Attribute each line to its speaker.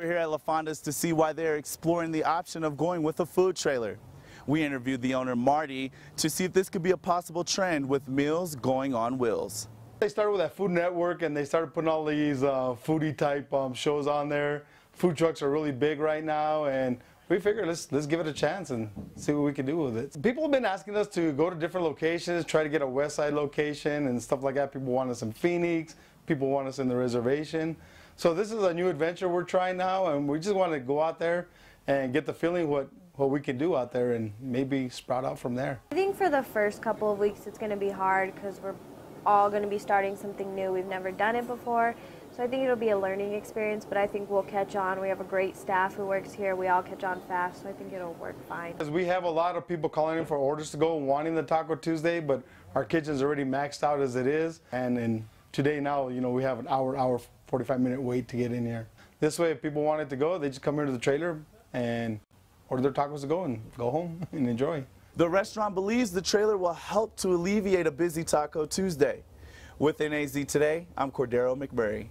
Speaker 1: We're here at La Fonda's to see why they're exploring the option of going with a food trailer. We interviewed the owner, Marty, to see if this could be a possible trend with meals going on wheels.
Speaker 2: They started with that Food Network and they started putting all these uh, foodie type um, shows on there. Food trucks are really big right now and we figured let's let's give it a chance and see what we can do with it. People have been asking us to go to different locations, try to get a west side location and stuff like that. People want us in Phoenix, people want us in the reservation. So this is a new adventure we're trying now and we just want to go out there and get the feeling what what we can do out there and maybe sprout out from there.
Speaker 3: I think for the first couple of weeks it's going to be hard because we're all going to be starting something new. We've never done it before. So I think it'll be a learning experience, but I think we'll catch on. We have a great staff who works here. We all catch on fast, so I think it'll work fine.
Speaker 2: Because we have a lot of people calling in for orders to go wanting the Taco Tuesday, but our kitchen's already maxed out as it is. And in today now, you know, we have an hour, hour, 45 minute wait to get in here. This way, if people wanted to go, they just come here to the trailer and order their tacos to go and go home and enjoy.
Speaker 1: The restaurant believes the trailer will help to alleviate a busy Taco Tuesday. With NAZ Today, I'm Corderro McMurry.